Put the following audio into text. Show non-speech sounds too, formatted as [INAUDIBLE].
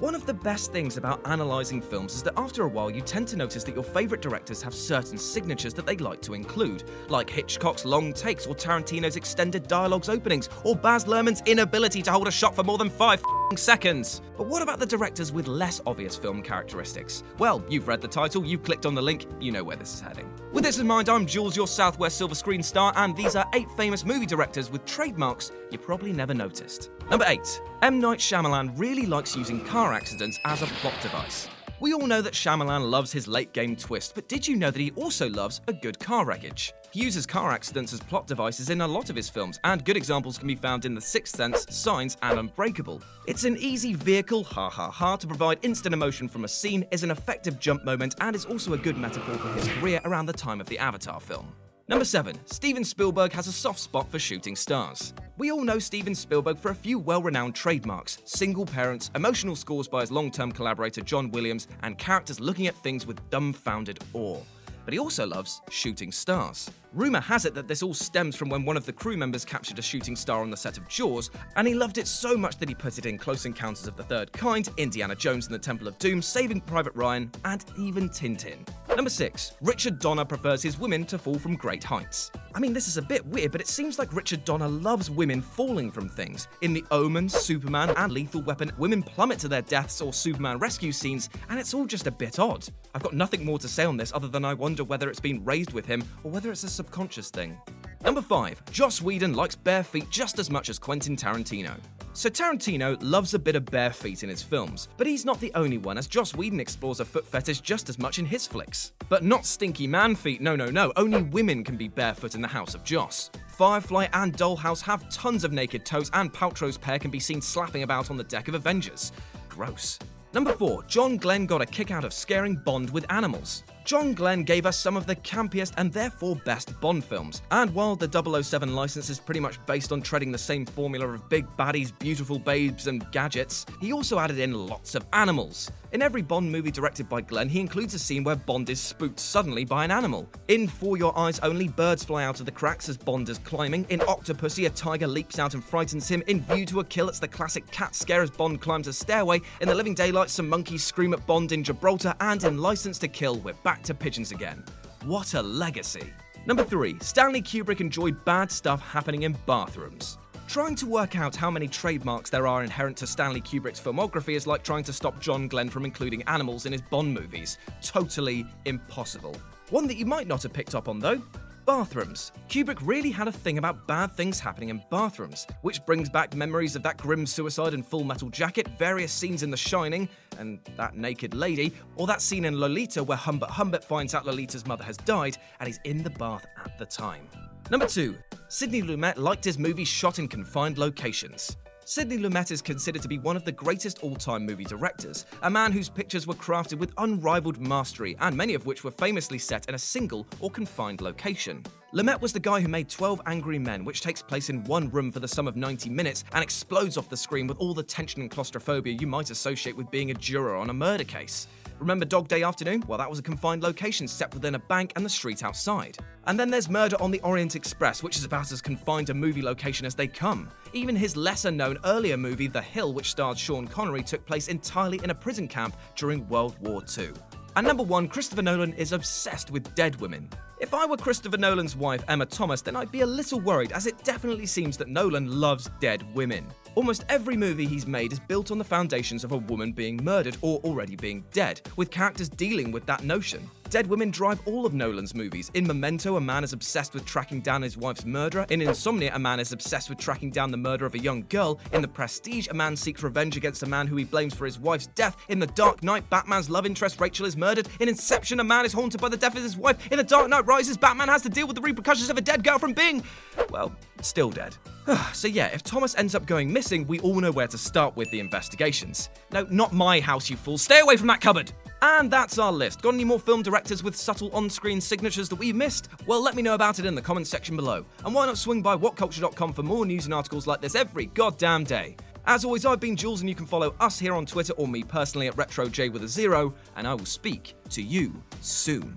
One of the best things about analysing films is that after a while you tend to notice that your favourite directors have certain signatures that they like to include, like Hitchcock's long takes or Tarantino's extended dialogues openings, or Baz Luhrmann's inability to hold a shot for more than five seconds. But what about the directors with less obvious film characteristics? Well, you've read the title, you've clicked on the link, you know where this is heading. With this in mind, I'm Jules, your Southwest Silver Screen star, and these are eight famous movie directors with trademarks you probably never noticed. Number 8. M. Night Shyamalan really likes using car accidents as a plot device. We all know that Shyamalan loves his late game twist, but did you know that he also loves a good car wreckage? He uses car accidents as plot devices in a lot of his films, and good examples can be found in The Sixth Sense, Signs, and Unbreakable. It's an easy vehicle, ha ha ha, to provide instant emotion from a scene, is an effective jump moment, and is also a good metaphor for his career around the time of the Avatar film. Number 7. Steven Spielberg has a soft spot for shooting stars. We all know Steven Spielberg for a few well renowned trademarks single parents, emotional scores by his long term collaborator John Williams, and characters looking at things with dumbfounded awe. But he also loves shooting stars. Rumour has it that this all stems from when one of the crew members captured a shooting star on the set of Jaws, and he loved it so much that he put it in Close Encounters of the Third Kind, Indiana Jones and the Temple of Doom, Saving Private Ryan, and even Tintin. Number 6. Richard Donner prefers his women to fall from great heights. I mean, this is a bit weird, but it seems like Richard Donner loves women falling from things. In The Omen, Superman, and Lethal Weapon, women plummet to their deaths or Superman rescue scenes, and it's all just a bit odd. I've got nothing more to say on this other than I wonder whether it's been raised with him or whether it's a subconscious thing. Number 5. Joss Whedon likes bare feet just as much as Quentin Tarantino. So Tarantino loves a bit of bare feet in his films, but he's not the only one as Joss Whedon explores a foot fetish just as much in his flicks. But not stinky man feet, no no no, only women can be barefoot in the house of Joss. Firefly and Dollhouse have tons of naked toes and Paltrow's pair can be seen slapping about on the deck of Avengers. Gross. Number 4. John Glen got a kick out of scaring Bond with animals. John Glen gave us some of the campiest and therefore best Bond films. And while the 007 license is pretty much based on treading the same formula of big baddies, beautiful babes, and gadgets, he also added in lots of animals. In every Bond movie directed by Glen, he includes a scene where Bond is spooked suddenly by an animal. In For Your Eyes Only, birds fly out of the cracks as Bond is climbing. In Octopussy, a tiger leaps out and frightens him. In View to a Kill, it's the classic cat scare as Bond climbs a stairway. In The Living Daylights, some monkeys scream at Bond in Gibraltar. And in License to Kill, we're back to pigeons again. What a legacy. Number 3. Stanley Kubrick enjoyed bad stuff happening in bathrooms. Trying to work out how many trademarks there are inherent to Stanley Kubrick's filmography is like trying to stop John Glen from including animals in his Bond movies. Totally impossible. One that you might not have picked up on though bathrooms. Kubrick really had a thing about bad things happening in bathrooms, which brings back memories of that grim suicide in Full Metal Jacket, various scenes in The Shining, and that naked lady, or that scene in Lolita where Humbert Humbert finds out Lolita's mother has died and he's in the bath at the time. Number 2. Sidney Lumet liked his movies shot in confined locations. Sidney Lumet is considered to be one of the greatest all time movie directors, a man whose pictures were crafted with unrivaled mastery, and many of which were famously set in a single or confined location. Lumet was the guy who made 12 Angry Men, which takes place in one room for the sum of 90 minutes and explodes off the screen with all the tension and claustrophobia you might associate with being a juror on a murder case. Remember Dog Day Afternoon? Well, that was a confined location set within a bank and the street outside. And then there's Murder on the Orient Express, which is about as confined a movie location as they come. Even his lesser known earlier movie, The Hill, which starred Sean Connery, took place entirely in a prison camp during World War II. And number one, Christopher Nolan is obsessed with dead women. If I were Christopher Nolan's wife, Emma Thomas, then I'd be a little worried, as it definitely seems that Nolan loves dead women. Almost every movie he's made is built on the foundations of a woman being murdered or already being dead, with characters dealing with that notion. Dead women drive all of Nolan's movies. In Memento, a man is obsessed with tracking down his wife's murderer. In Insomnia, a man is obsessed with tracking down the murder of a young girl. In The Prestige, a man seeks revenge against a man who he blames for his wife's death. In The Dark Knight, Batman's love interest Rachel is murdered. In Inception, a man is haunted by the death of his wife. In The Dark Knight Rises, Batman has to deal with the repercussions of a dead girl from being, well, still dead. [SIGHS] so yeah, if Thomas ends up going missing, we all know where to start with the investigations. No, not my house, you fool. Stay away from that cupboard! And that's our list. Got any more film directors with subtle on screen signatures that we've missed? Well, let me know about it in the comments section below. And why not swing by whatculture.com for more news and articles like this every goddamn day? As always, I've been Jules, and you can follow us here on Twitter or me personally at RetroJ with a zero, and I will speak to you soon.